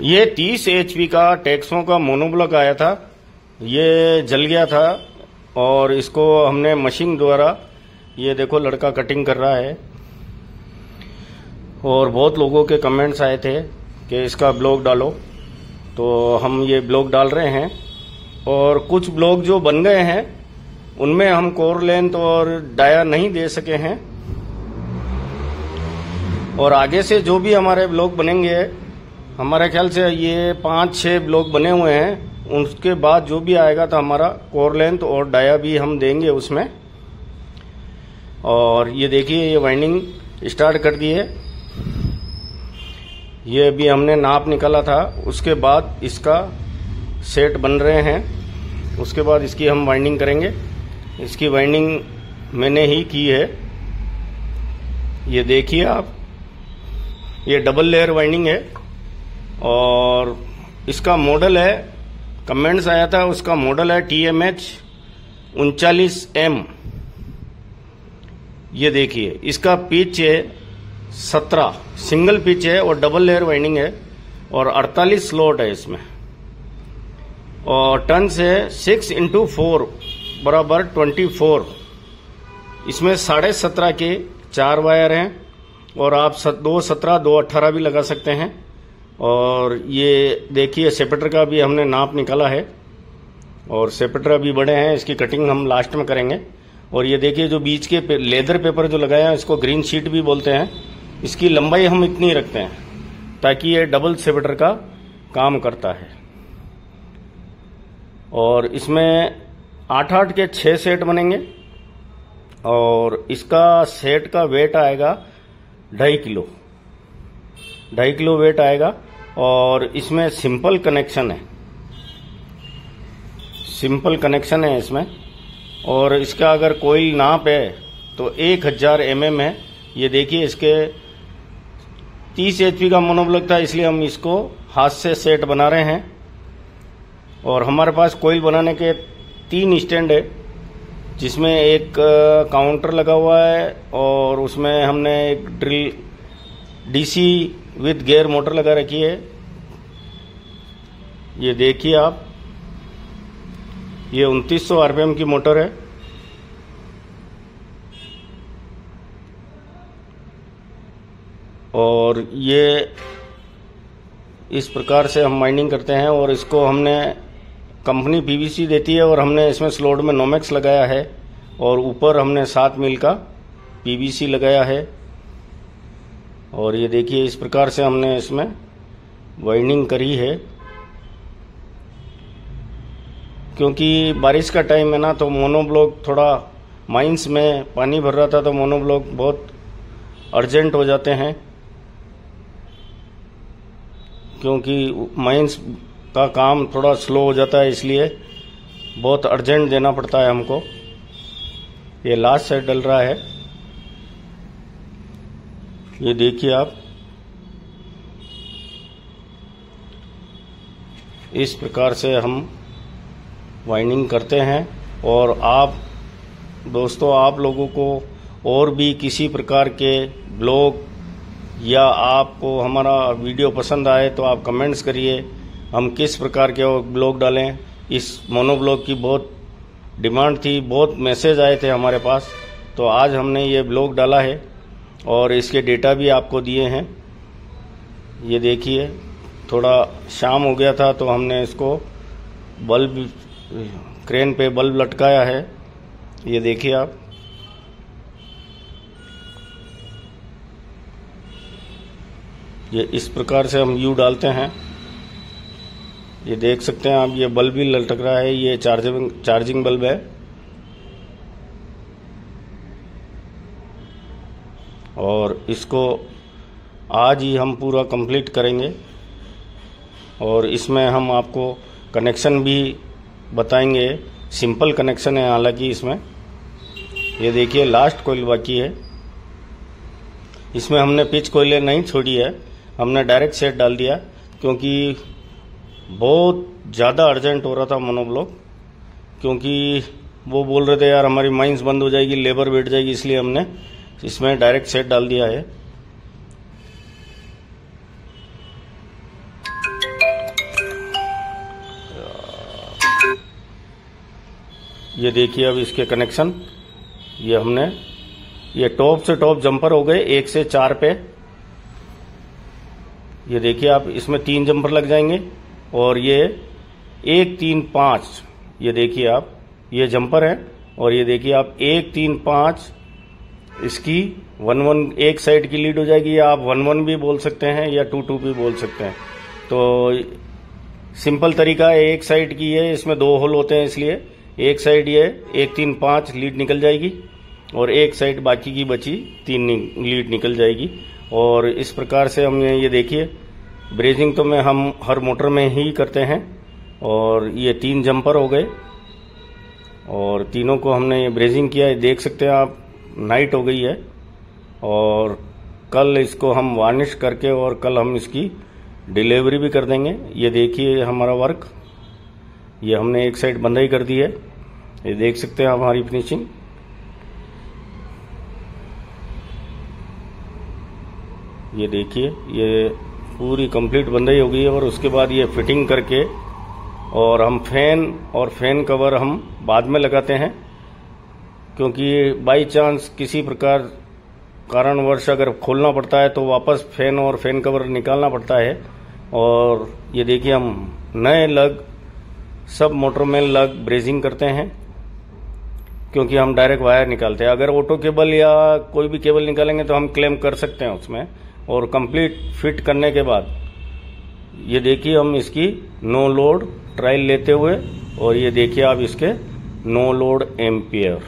ये 30 एचपी का टैक्सों का मोनोब्लॉक आया था। ये जल गया था और इसको हमने मशीन द्वारा, ये देखो लड़का कटिंग कर रहा है। और बहुत लोगों के कमेंट्स आए थे कि इसका ब्लॉग डालो। तो हम ये ब्लॉग डाल रहे हैं और कुछ ब्लॉग जो बन गए हैं, उनमें हम कोर लेंथ और डाया नहीं दे सके हैं। और आगे से जो भी हमारे ब्लॉग बनेंगे हमारे ख्याल से ये पाँच, छह ब्लॉक बने हुए हैं। उसके बाद जो भी आएगा तो हमारा कोर लेंथ और डाया भी हम देंगे उसमें। और ये देखिए, ये वाइंडिंग स्टार्ट कर दी है। ये अभी हमने नाप निकाला था। उसके बाद इसका सेट बन रहे हैं। उसके बाद इसकी हम वाइंडिंग करेंगे। इसकी वाइंडिंग मैंने ही की है। ये देखिए आप, ये डबल लेयर वाइंडिंग है। और इसका मॉडल है कमेंट्स आया था, उसका मॉडल है टी एम एच उनचालीस एम ये देखिए, इसका पिच है सत्रह सिंगल पिच है और डबल लेयर वाइंडिंग है और अड़तालीस स्लॉट है इसमें। और टन से सिक्स इंटू फोर बराबर ट्वेंटी फोर इसमें साढ़े सत्रह के चार वायर हैं और आप दो सत्रह, दो अट्ठारह भी लगा सकते हैं। और ये देखिए सेपेटर का भी हमने नाप निकाला है और सेपेटर अभी बड़े हैं इसकी कटिंग हम लास्ट में करेंगे। और ये देखिए जो बीच के पे, लेदर पेपर जो लगाए हैं इसको ग्रीन शीट भी बोलते हैं। इसकी लंबाई हम इतनी रखते हैं ताकि ये डबल सेपेटर का काम करता है। और इसमें आठ आठ के छः सेट बनेंगे और इसका सेट का वेट आएगा ढाई किलो। ढाई किलो वेट आएगा और इसमें सिंपल कनेक्शन है। सिंपल कनेक्शन है इसमें। और इसका अगर कोई नाप है तो एक हज़ार एम एम है। ये देखिए, इसके तीस एचपी का मोनोब्लॉक था, इसलिए हम इसको हाथ से सेट बना रहे हैं। और हमारे पास कोयल बनाने के तीन स्टैंड है, जिसमें एक काउंटर लगा हुआ है, और उसमें हमने एक drill DC with gear motor लगा रखी है। ये देखिए आप। ये 2900 आरपीएम की मोटर है। और ये इस प्रकार से हम माइनिंग करते हैं और इसको हमने कंपनी पीवीसी देती है और हमने इसमें स्लोड में नोमेक्स लगाया है और ऊपर हमने सात मील का पीवीसी लगाया है। और ये देखिए, इस प्रकार से हमने इसमें वाइंडिंग करी है। क्योंकि बारिश का टाइम है ना तो मोनोब्लॉक थोड़ा माइंस में पानी भर रहा था तो मोनोब्लॉक बहुत अर्जेंट हो जाते हैं। क्योंकि माइंस का काम थोड़ा स्लो हो जाता है, इसलिए बहुत अर्जेंट देना पड़ता है हमको। ये लास्ट साइड डल रहा है। ये देखिए आप। इस प्रकार से हम वाइंडिंग करते हैं और आप, दोस्तों, आप लोगों को और भी किसी प्रकार के ब्लॉग या आपको हमारा वीडियो पसंद आए तो आप कमेंट्स करिए, हम किस प्रकार के ब्लॉग डालें। इस मोनो ब्लॉग की बहुत डिमांड थी, बहुत मैसेज आए थे हमारे पास तो आज हमने ये ब्लॉग डाला है। और इसके डेटा भी आपको दिए हैं। ये देखिए, थोड़ा शाम हो गया था तो हमने इसको बल्ब, क्रेन पे बल्ब लटकाया है। ये देखिए आप। ये इस प्रकार से हम यू डालते हैं। ये देख सकते हैं आप, ये बल्ब भी लटक रहा है, ये चार्जिंग चार्जिंग बल्ब है। और इसको आज ही हम पूरा कंप्लीट करेंगे। और इसमें हम आपको कनेक्शन भी बताएँगे। सिंपल कनेक्शन है, हालाँकि इसमें। ये देखिए लास्ट कोयल बाकी है। इसमें हमने पिच कोयले नहीं छोड़ी है। हमने डायरेक्ट सेट डाल दिया, क्योंकि बहुत ज़्यादा अर्जेंट हो रहा था मोनोब्लॉक क्योंकि वो बोल रहे थे, यार, हमारी माइंस बंद हो जाएगी लेबर बैठ जाएगी, इसलिए हमने इसमें डायरेक्ट सेट डाल दिया है। ये देखिए अब इसके कनेक्शन ये हमने, ये टॉप से टॉप जंपर हो गए, एक से चार पे। ये देखिए आप, इसमें तीन जंपर लग जाएँगे। और ये एक, तीन, पाँच, ये देखिए आप, ये जंपर है। और ये देखिए आप, एक, तीन, पाँच इसकी वन वन, एक साइड की लीड हो जाएगी, या आप वन वन भी बोल सकते हैं, या टू टू भी बोल सकते हैं। तो सिंपल तरीका है एक साइड की है, इसमें दो होल होते हैं इसलिए। एक साइड ये, एक तीन पाँच, लीड निकल जाएगी, और एक साइड बाकी की बची, तीन लीड निकल जाएगी। और इस प्रकार से हम ये देखिए, ब्रेजिंग तो में, हम हर मोटर में ही करते हैं, और ये तीन जंपर हो गए, और तीनों को हमने ये ब्रेजिंग किया है। देख सकते हैं आप नाइट हो गई है और कल इसको हम वार्निश करके और कल हम इसकी डिलीवरी भी कर देंगे। ये देखिए हमारा वर्क। ये हमने एक साइड बंदाई कर दी है। ये देख सकते हैं हमारी फिनिशिंग। ये देखिए, ये पूरी कंप्लीट बंदाई हो गई है और उसके बाद ये फिटिंग करके और हम फ़ैन और फ़ैन कवर हम बाद में लगाते हैं। क्योंकि बाई चांस किसी प्रकार कारणवश अगर खोलना पड़ता है तो वापस फ़ैन और फ़ैन कवर निकालना पड़ता है। और ये देखिए, हम नए लग सब मोटर में लग ब्रेजिंग करते हैं, क्योंकि हम डायरेक्ट वायर निकालते हैं। अगर ऑटो केबल या कोई भी केबल निकालेंगे तो हम क्लेम कर सकते हैं उसमें। और कंप्लीट फिट करने के बाद, ये देखिए, हम इसकी नो लोड ट्रायल लेते हुए, और ये देखिए आप इसके नो लोड एम्पियर